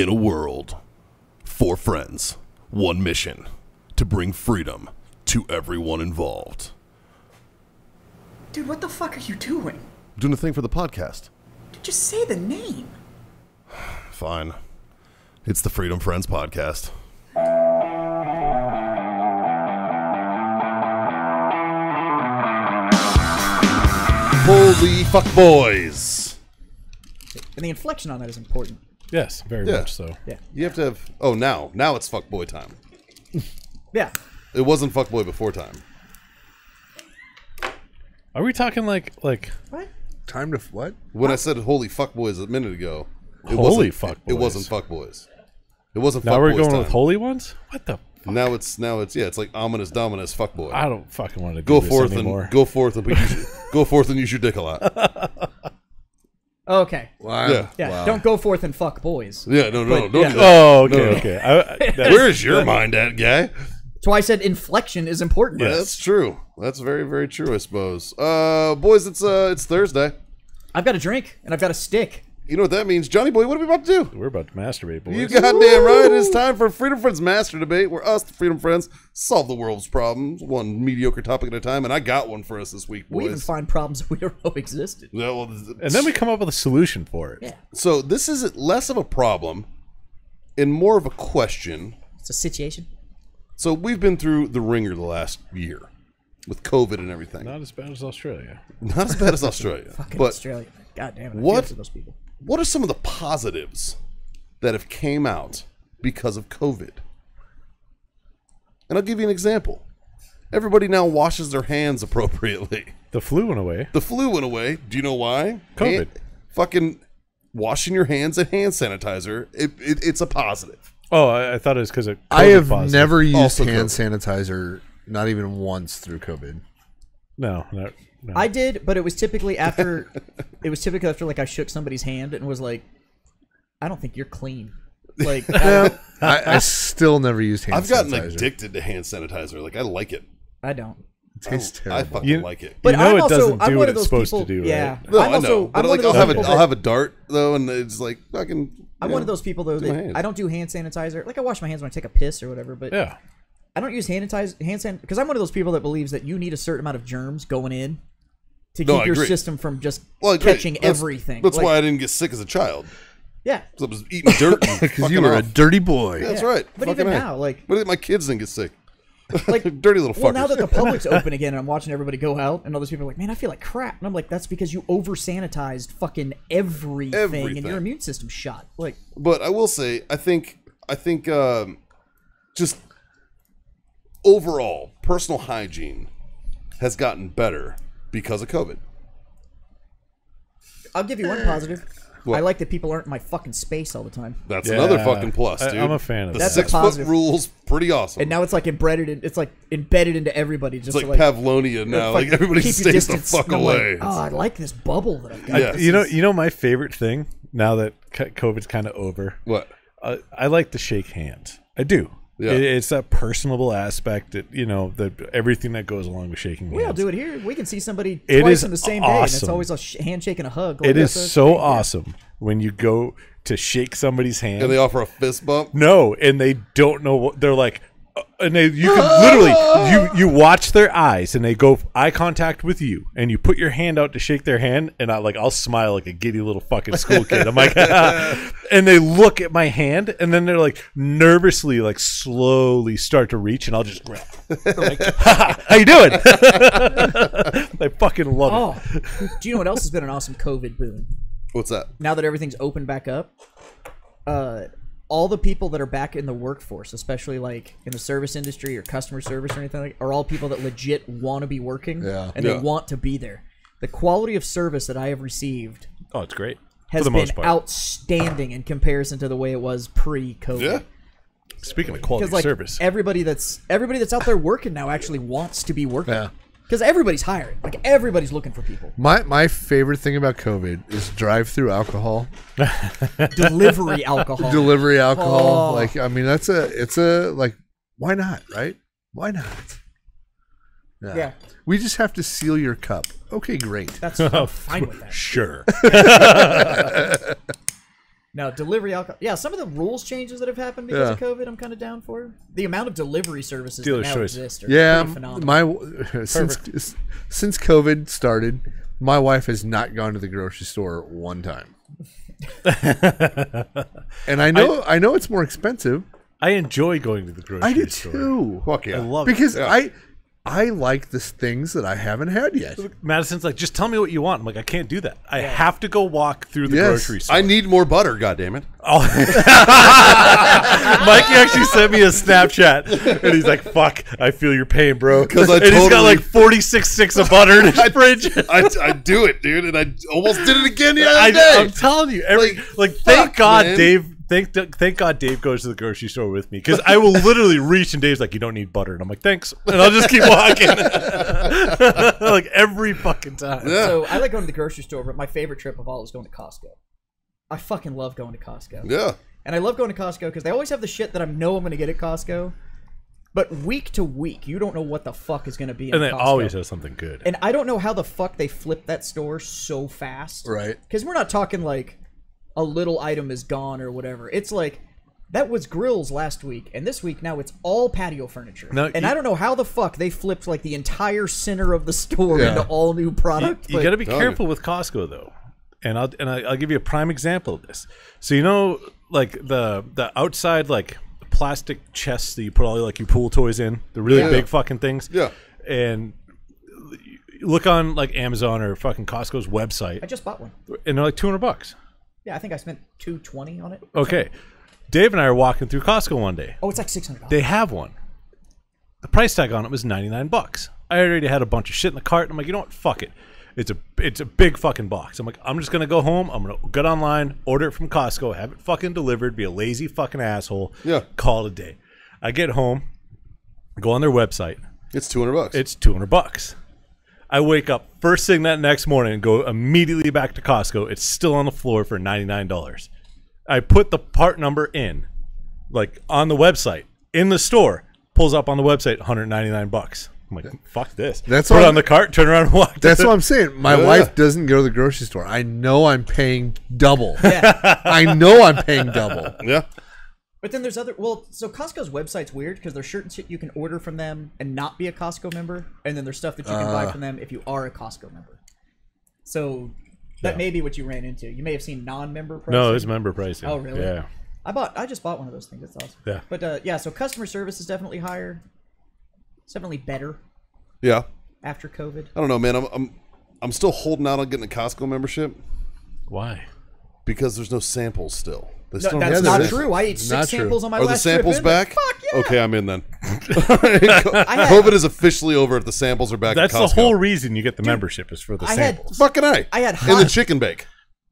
In a world, four friends, one mission to bring freedom to everyone involved. Dude, what the fuck are you doing? Doing a thing for the podcast. Just say the name. Fine. It's the Freedom Friends podcast. Holy fuck boys! And the inflection on that is important. Yes, very Yeah. much so. Yeah. You have to have. Oh, now. Now it's fuck boy time. Yeah. It wasn't fuck boy before time. Are we talking like like What? Time to f- what? When I said holy fuck boys a minute ago, it Holy wasn't, fuckboys. It wasn't fuckboys. It wasn't now we're fuckboys going time. with holy ones? What the? Fuck? Now it's now it's yeah, it's like ominous dominus fuck boy. I don't fucking want to do go this forth anymore. and go forth and use your, go forth and use your dick a lot. Okay. Wow. Yeah. Yeah. Wow. Don't go forth and fuck boys. Yeah, no, no, no, But, don't yeah. do. Oh, okay, No, no. okay. I, I- Where's your mind at, guy? That's why I said inflection is important. Yeah, that's true. That's very, very true, I suppose. Uh, boys, it's uh, it's Thursday. I've got a drink and I've got a stick. You know what that means, Johnny boy? What are we about to do? We're about to masturbate, boys. You goddamn right. It is time for Freedom Friends Master Debate, where us, the Freedom Friends, solve the world's problems one mediocre topic at a time. And I got one for us this week, boys. We even find problems that we don't know existed. Yeah, well, and then we come up with a solution for it. Yeah. so this is less of a problem and more of a question. It's a situation. So we've been through the ringer the last year with COVID and everything. Not as bad as Australia. Not as bad as Australia, Fucking but Australia. God damn it. I What? feel those people. What are some of the positives that have came out because of COVID? And I'll give you an example. Everybody now washes their hands appropriately. The flu went away. The flu went away. Do you know why? COVID. Hand- fucking washing your hands and hand sanitizer. It, it, it's a positive. Oh, I, I thought it was because of. I have positive. never used Also hand COVID. sanitizer, not even once through COVID. No, no, no. I did, but it was typically after. it was typically after like I shook somebody's hand and was like, "I don't think you're clean." Like, I, I, I still never used hand I've gotten sanitizer. addicted to hand sanitizer. Like I like it. I don't. It tastes I terrible. fucking You- like it. But You know I'm it also, doesn't I'm do one what of it's those supposed people, to do, Yeah, right? No, I'm I also, know. I'm But one like of I'll those have a people I'll that- have a dart though, and it's like fucking. I'm yeah. one of those people though my that hands. I don't do hand sanitizer. Like I wash my hands when I take a piss or whatever, but yeah. I don't use hand sanitizer hand san because I'm one of those people that believes that you need a certain amount of germs going in to No, keep I your agree. system from just Well, catching That's- everything. That's Like, why I didn't get sick as a child. yeah. 'Cause I was eating dirt Because because you were a dirty boy. That's Yeah. right. But Fucking even now, like- but my kids didn't get sick. Like Dirty little fuckers. Well, now that the public's open again, and I'm watching everybody go out, and all those people are like, "Man, I feel like crap," and I'm like, "That's because you over sanitized fucking everything, and your immune system's shot." Like, but I will say, I think, I think, um, just overall, personal hygiene has gotten better because of COVID. I'll give you one positive. What? I like that people aren't in my fucking space all the time. That's Yeah. another fucking plus, dude. I'm a fan of the that. That's a six foot positive. rules. Pretty awesome. And now it's like embedded in, it's like embedded into everybody. Just it's like, to, like Pavlonia now. Like, fucking everybody stays the fuck And I'm like, away. oh, I like this bubble that I've got. Yeah. This You know, you know my favorite thing now that COVID's kind of over. what? Uh, I like to shake hands. I do. Yeah. It, it's that personable aspect that you know that everything that goes along with shaking hands. we all do it here. We can see somebody It twice is in the same day, and it's always a sh- handshake and a hug. It is that's a- so yeah. awesome when you go to shake somebody's hand. And they offer a fist bump. no, and they don't know what they're like. And they, you can literally, you you watch their eyes, and they go eye contact with you, and you put your hand out to shake their hand, and I like I'll smile like a giddy little fucking school kid. I'm like, and they look at my hand, and then they're like nervously, like slowly start to reach, and I'll just grab. They're like, how you doing? I fucking love it. Oh, do you know what else has been an awesome COVID boon? What's that? Now that everything's open back up, uh, all the people that are back in the workforce, especially like in the service industry or customer service or anything like, are all people that legit want to be working Yeah. and Yeah. they want to be there. The quality of service that I have received Oh, it's great has been part. outstanding in comparison to the way it was pre-COVID. Yeah. Speaking of quality Because like service, everybody that's everybody that's out there working now actually wants to be working. Yeah. Because everybody's hiring. Like everybody's looking for people. My my favorite thing about COVID is drive-through alcohol, Delivery alcohol. delivery alcohol. Oh. Like I mean, that's a it's a like why not, right? Why not? yeah. yeah. We just have to seal your cup. Okay, great. That's I'm fine with that. sure. No, delivery alcohol. Yeah, some of the rules changes that have happened because Yeah. of COVID, I'm kind of down for. The amount of delivery services Dealer's that now choice. exist are Yeah, pretty phenomenal. my since since COVID started, my wife has not gone to the grocery store one time. and I know I, know it's more expensive. I enjoy going to the grocery store. I do store. too. Fuck yeah. I love it. Because Yeah. I I like the things that I haven't had yet. Madison's like, just tell me what you want. I'm like, I can't do that. I have to go walk through the Yes. grocery store. I need more butter, goddammit. Oh. Mikey actually sent me a Snapchat, and he's like, "Fuck, I feel your pain, bro." 'Cause I and he's got like 46 sticks of butter in his fridge. I, I do it, dude, and I almost did it again the other I, day. I'm telling you, every Like, like, thank God man. Dave. Thank thank God Dave goes to the grocery store with me because I will literally reach and Dave's like, "You don't need butter," and I'm like, "Thanks," and I'll just keep walking, like every fucking time. Yeah. So I like going to the grocery store, but my favorite trip of all is going to Costco. I fucking love going to Costco. yeah. And I love going to Costco because they always have the shit that I know I'm going to get at Costco. But week to week, you don't know what the fuck is going to be in And they Costco. always have something good. And I don't know how the fuck they flip that store so fast. Right. Because we're not talking like a little item is gone or whatever. It's like that was grills last week, and this week now it's all patio furniture. No, and you- I don't know how the fuck they flipped like the entire center of the store Yeah. into all new product. You but- got to be Tell careful with Costco though, and I'll and I, I'll give you a prime example of this. So you know, like the the outside like plastic chests that you put all like your pool toys in, the really Yeah. big fucking things. Yeah. And look on like Amazon or fucking Costco's website, I just bought one. and they're like two hundred bucks. Yeah, I think I spent two twenty on it. Okay, Dave and I are walking through Costco one day. Oh, it's like six hundred. They have one. The price tag on it was 99 bucks. I already had a bunch of shit in the cart. And I'm like, you know what? Fuck it. It's a it's a big fucking box. I'm like, I'm just gonna go home. I'm gonna get online, order it from Costco, have it fucking delivered, be a lazy fucking asshole. Yeah. Call it a day. I get home, go on their website. It's 200 bucks. It's 200 bucks. I wake up first thing that next morning and go immediately back to Costco. It's still on the floor for $99. I put the part number in, like on the website, in the store, pulls up on the website, 199 bucks. I'm like, fuck this. That's put what it I'm- on the cart, turn around and walk. That's what I'm saying. My Yeah. wife doesn't go to the grocery store. I know I'm paying double. Yeah. I know I'm paying double. yeah. But then there's other. Well, so Costco's website's weird because there's certain shit you can order from them and not be a Costco member, and then there's stuff that you can buy from them if you are a Costco member. So that Yeah. may be what you ran into. You may have seen non-member pricing. No, it's member pricing. Oh, really? Yeah. I bought. I just bought one of those things. That's awesome. Yeah. But uh, yeah, so customer service is definitely higher. It's definitely better Yeah. after COVID. I don't know, man. I'm, I'm, I'm still holding out on getting a Costco membership Why? because there's no samples still. They No, that's have not true. I ate six Not true. samples on my Are the samples trip. back? Fuck yeah! Okay, I'm in then. I had, COVID is officially over if the samples are back. That's at the whole reason you get the membership is for the I had- samples. Fucking I. I had hot, in the chicken bake.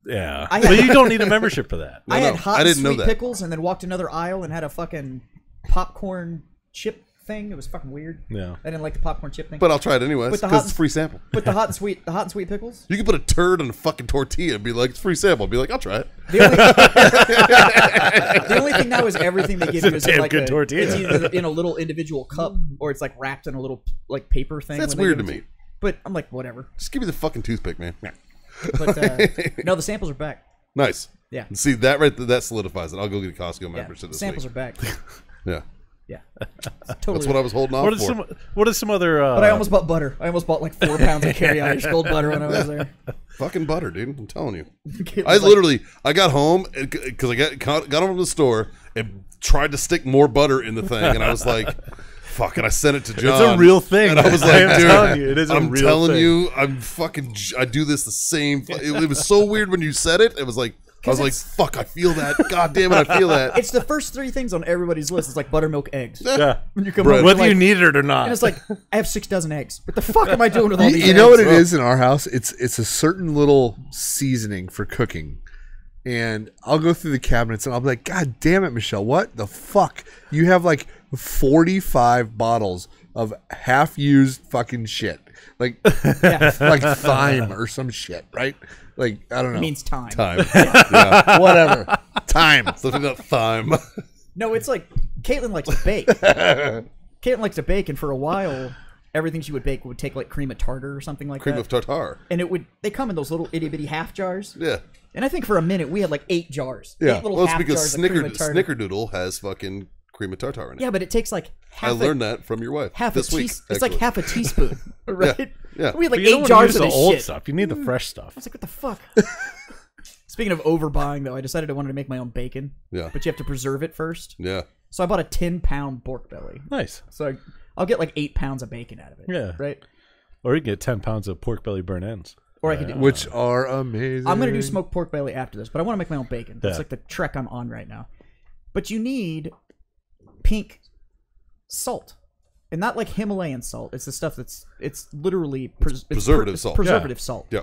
yeah. I but you don't need a membership for that. I had hot I didn't know sweet that. pickles and then walked another aisle and had a fucking popcorn chip thing. It was fucking weird. Yeah. I didn't like the popcorn chip thing. But I'll try it anyways With the because hot- it's free sample. But the hot and sweet, the hot and sweet pickles. You can put a turd in a fucking tortilla and be like, it's free sample. I'll be like, I'll try it. The only, the only thing now is everything they give you is in damn like good a, tortilla. it's either in a little individual cup or it's like wrapped in a little like paper thing. That's when they weird give to it me. you. But I'm like, whatever. Just give me the fucking toothpick, man. But uh, no, the samples are back. Nice. Yeah. See that right? That solidifies it. I'll go get a Costco Yeah, membership this samples week. are back. Yeah. Yeah, totally. That's what I was holding off What is for. some what is some other uh But I almost bought butter. I almost bought like four pounds of carry Irish gold butter when I was there. Fucking butter, dude. I'm telling you. I like- literally, I got home because I got got got home from the store and tried to stick more butter in the thing, and I was like, "Fuck!" And I sent it to John. It's a real thing. and I was I like, am "Dude, telling you, it is a I'm real telling thing." you, I'm fucking. I do this the same. It, it was so weird when you said it. It was like I was like, "Fuck!" I feel that. God damn it, I feel that. It's the first three things on everybody's list. It's like buttermilk, eggs. yeah. When you come Bread. home, Whether you're you like- need it or not. and it's like I have six dozen eggs. What the fuck am I doing with all You, these? you know what it is in our house? It's it's a certain little seasoning for cooking. And I'll go through the cabinets and I'll be like, God damn it, Michelle, what the fuck? You have like 45 bottles of half used fucking shit. Like like thyme or some shit, right? Like I don't know. It means time. Time. yeah. whatever. Time. Something about thyme. No, it's like Caitlin likes to bake. Caitlin likes to bake, and for a while, everything she would bake would take like cream of tartar or something like Cream that. Cream of tartar. and it would they come in those little itty bitty half jars. Yeah. And I think for a minute we had like eight jars. Yeah. Eight little Well, it's half because jars Snicker, of cream of. Snickerdoodle has fucking cream of tartar in it. Yeah, but it takes like I half learned that from your wife half this a week. teaspoon. It's like half a teaspoon, right? yeah. We had like But eight jars use of the this old shit. stuff. You need the mm. fresh stuff. I was like, what the fuck? Speaking of overbuying, though, I decided I wanted to make my own bacon, Yeah. but you have to preserve it first. Yeah. So I bought a ten pound pork belly. Nice. So I, I'll get like eight pounds of bacon out of it. Yeah. Right. Or you can get ten pounds of pork belly burnt ends. Or I could do. which are amazing. I'm gonna do smoked pork belly after this, but I want to make my own bacon. That's Yeah. like the trek I'm on right now. But you need pink salt, and not like Himalayan salt. It's the stuff that's it's literally pres- it's preservative it's salt. Preservative salt, Yeah.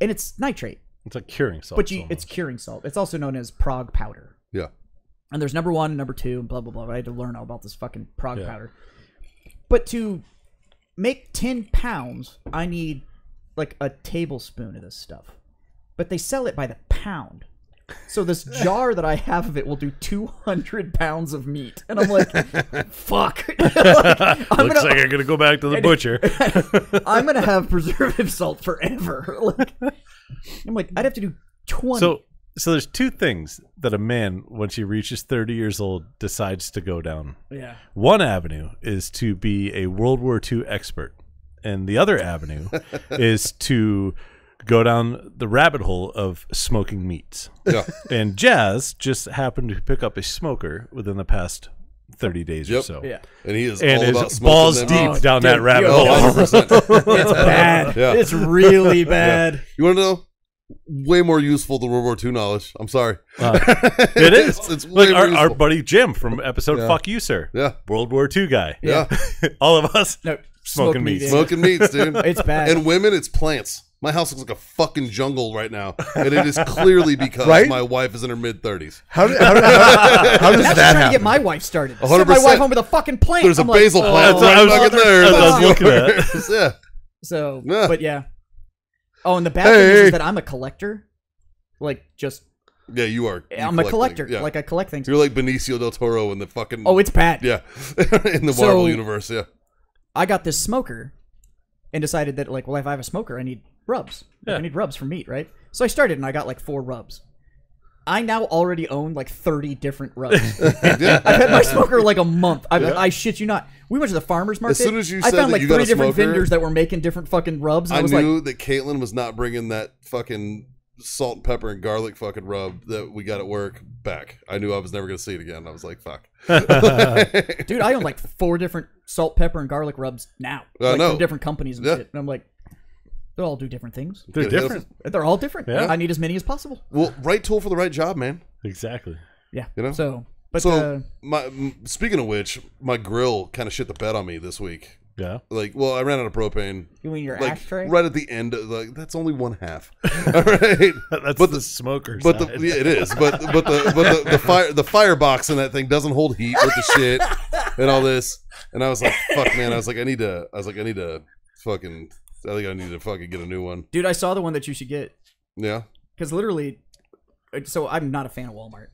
and it's nitrate. It's like curing salt. But you, almost. it's curing salt. It's also known as Prague powder. Yeah. And there's number one, and number two, and blah blah blah. I had to learn all about this fucking Prague Yeah. powder. But to make ten pounds, I need like a tablespoon of this stuff. But they sell it by the pound. So this jar that I have of it will do 200 pounds of meat, and I'm like, "Fuck!" Like, I'm Looks gonna, like I'm gonna go back to the butcher. I'm gonna have preservative salt forever. Like, I'm like, I'd have to do 20. so, so there's two things that a man, once he reaches 30 years old, decides to go down. yeah, One avenue is to be a World War II expert, and the other avenue is to go down the rabbit hole of smoking meats. Yeah. And Jazz just happened to pick up a smoker within the past 30 days or so. yeah. And he is And all about is smoking balls them deep meats. down dude, that oh, rabbit hole. Oh, it's bad. Yeah. It's really bad. You want to know? Way more useful than World War II knowledge. I'm sorry. Uh, it is. It's, it's way Like our, our buddy Jim from episode Fuck You, Sir. Yeah. World War II guy. Yeah. All of us. No, Smoking smoke meat. yeah. Smoking meats, dude. It's bad. And women, it's plants. My house looks like a fucking jungle right now, and it is clearly because Right? my wife is in her mid thirties. How, do- how, do- how, how does That's that trying to happen? get my wife started. Send my 100%. wife home with a fucking plant. There's a I'm like, basil oh. plant That's what I right was- fucking there. that's what I was looking at. yours. yeah. So, Yeah. but yeah. Oh, and the bad thing is, Hey. is that I'm a collector. Like, just Yeah, you are. you I'm a collect collector. things. Yeah. Like I collect things. You're like Benicio del Toro in the fucking. Oh, it's bad. yeah, in the So- Marvel universe. Yeah, I got this smoker, and decided that like, well, if I have a smoker, I need rubs. Like, Yeah. I need rubs for meat, right? So I started, and I got like four rubs. I now already own like 30 different rubs. yeah. I've had my smoker like a month. I, I shit you not. We went to the farmers market. As soon as you I said found that like you got three different smoker, vendors that were making different fucking rubs. And I, I was knew like, that Caitlin was not bringing that fucking salt, and pepper, and garlic fucking rub that we got at work back. I knew I was never going to see it again. I was like, fuck. dude, I own like four different salt, pepper, and garlic rubs now. I like, know. From different companies and Yeah. shit. And I'm like, they all do different things. They're Get ahead different. They're all different. Yeah. I need as many as possible. Well, right tool for the right job, man. Exactly. Yeah. You know? So, but so, uh, my m- speaking of which, my grill kind of shit the bed on me this week. Yeah. Like, well, I ran out of propane. you mean your Like ashtray? right at the end, of, like that's only one half. All right, That's but the the smoker but the yeah, it is. But but the but the, the fire the firebox in that thing doesn't hold heat with the shit and all this. And I was like, fuck, man. I was like, I need to. I was like, I need to fucking. I think I need to fucking get a new one. Dude, I saw the one that you should get Yeah. because literally, so I'm not a fan of Walmart.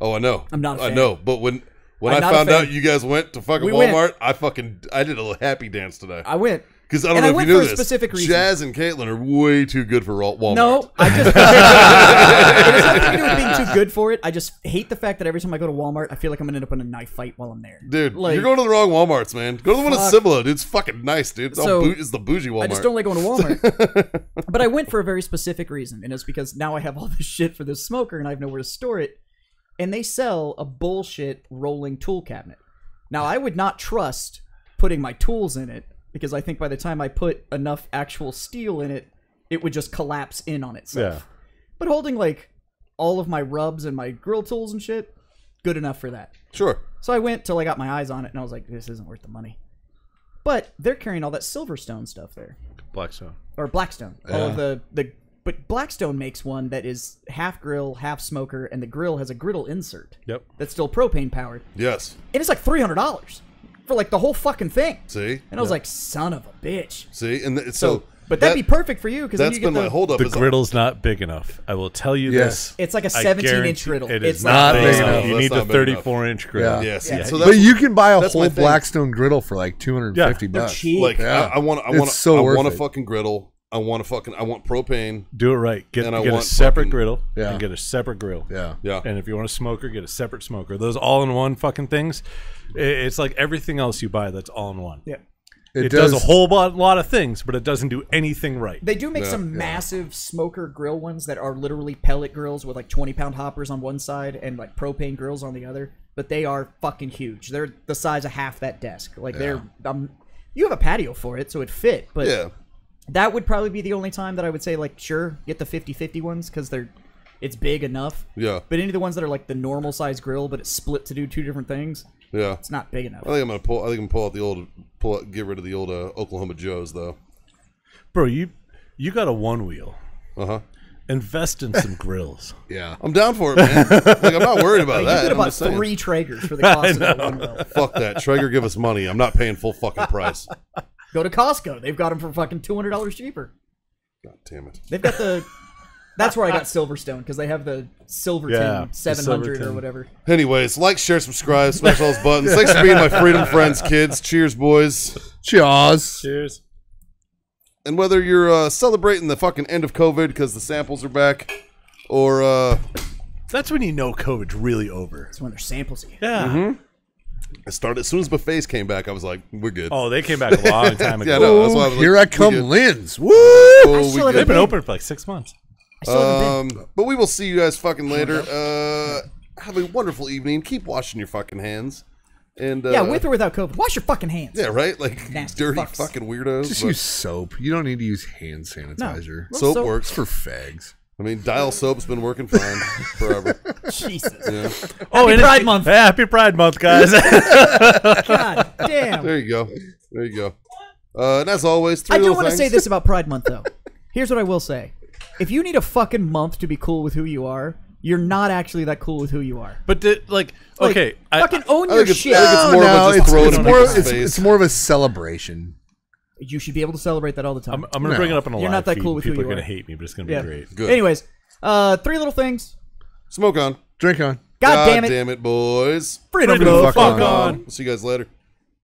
Oh, I know. I'm not a I fan. know. But when when I'm I not a found fan. out you guys went to fucking We went. Walmart, I fucking I did a little happy dance today. I went. Because I don't and know I if went you knew for a this. specific reason. Jazz and Caitlin are way too good for Walmart. No, I just. it has nothing to do with being too good for it. I just hate the fact that every time I go to Walmart, I feel like I'm gonna end up in a knife fight while I'm there. Dude, Like- you're going to the wrong Walmarts, man. Go to the one in. Cibola, dude. It's fucking nice, dude. It's, all So, it's the bougie Walmart. I just don't like going to Walmart. but I went for a very specific reason, and it's because now I have all this shit for this smoker, and I have nowhere to store it. And they sell a bullshit rolling tool cabinet. Now I would not trust putting my tools in it because I think by the time I put enough actual steel in it, it would just collapse in on itself. Yeah. But holding like all of my rubs and my grill tools and shit, good enough for that. Sure. So I went till I got my eyes on it, and I was like, this isn't worth the money. But they're carrying all that Silverstone stuff there Blackstone. or Blackstone. All of the the but Blackstone makes one that is half grill, half smoker, and the grill has a griddle insert Yep. that's still propane powered, Yes. and it's like three hundred dollars for like the whole fucking thing. See? And I was like, son of a bitch. See? And th- So, so, but that'd that- be perfect for you because then That's you get been the, my holdup. The is griddle's not big enough. I will tell you Yes. this. It's like a 17 inch griddle. It It's not Not big big enough. enough. You That's need the not big enough. 34 inch griddle. Yeah. Yes. Yeah. So But that's But you can buy a whole. Blackstone griddle for like 250 Yeah. bucks. cheap. like Yeah. I, I want I want so I want a fucking griddle. I want to fucking I want propane. Do it right. Get, And I get a separate fucking- griddle Yeah. and get a separate grill. Yeah. Yeah. And if you want a smoker, get a separate smoker. Those all-in-one fucking things. It's like everything else you buy that's all-in-one. Yeah. It, does, a whole lot, lot of things, but it doesn't do anything right. They do make Yeah, some yeah. massive smoker grill ones that are literally pellet grills with like 20 pound hoppers on one side and like propane grills on the other. But they are fucking huge. They're the size of half that desk. Like they're, um, you have a patio for it, so it fit. But Yeah. That would probably be the only time that I would say like, sure, get the 50-50 ones because they're, it's big enough. Yeah. But any of the ones that are like the normal size grill, but it's split to do two different things, Yeah. it's not big enough. I think I'm gonna pull. I think I'm gonna pull out the old, pull out, get rid of the old uh, Oklahoma Joes though. Bro, you you got a one wheel. Uh huh. Invest in some grills. Yeah. I'm down for it, man. like I'm not worried about you that. could have I'm bought just saying. three Traegers for the cost of that one grill. Fuck that. Traeger, give us money. I'm not paying full fucking price. Go to Costco. They've got them for fucking two hundred dollars cheaper. God damn it. They've got the. That's where I got Silverstone because they have the Silverton Yeah, the 700 or Silverton. whatever. Anyways, like, share, subscribe, smash all those buttons. Thanks for being my freedom friends, kids. Cheers, boys. Cheers. Cheers. And whether you're uh, celebrating the fucking end of COVID because the samples are back, or uh, That's when you know COVID's really over. It's when they're samplesy. Yeah. I started as soon as buffets came back, I was like, we're good. Oh, they came back a long time ago. Yeah, I know. That's why I was Here like, I come, we good. Lins. Woo! Oh, we. They've been Hey. open for like six months. I still haven't been. Um, but we will see you guys fucking later. Uh, have a wonderful evening. Keep washing your fucking hands. And uh, yeah, with or without COVID. Wash your fucking hands. yeah, right. Like Nasty dirty fucks. fucking weirdos. Just but use soap. You don't need to use hand sanitizer. Well, soap so- works. For fags. I mean, dial soap's been working fine forever. Jesus. Yeah. Oh, and Pride Month. Yeah, happy Pride Month, guys. God damn. There you go. There you go. Uh, and as always, three I do little want to say this about Pride Month, though. Here's what I will say: if you need a fucking month to be cool with who you are, you're not actually that cool with who you are. but the, like, Like, okay, I, fucking own I your think it's- shit. I think it's more of a no, it's, it's more. It's, it's more of a celebration. You should be able to celebrate that all the time. I'm, I'm gonna bring it up in a You're live not that feed, cool and with who People you are gonna are. hate me, but it's gonna yeah. be great. Good. Anyways, uh, three little things. Smoke on. Drink on. God, God damn it. damn it, boys. Freedom, Freedom the the fuck fuck on. on. We'll see you guys later.